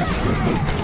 Let's go.